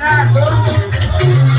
Ah,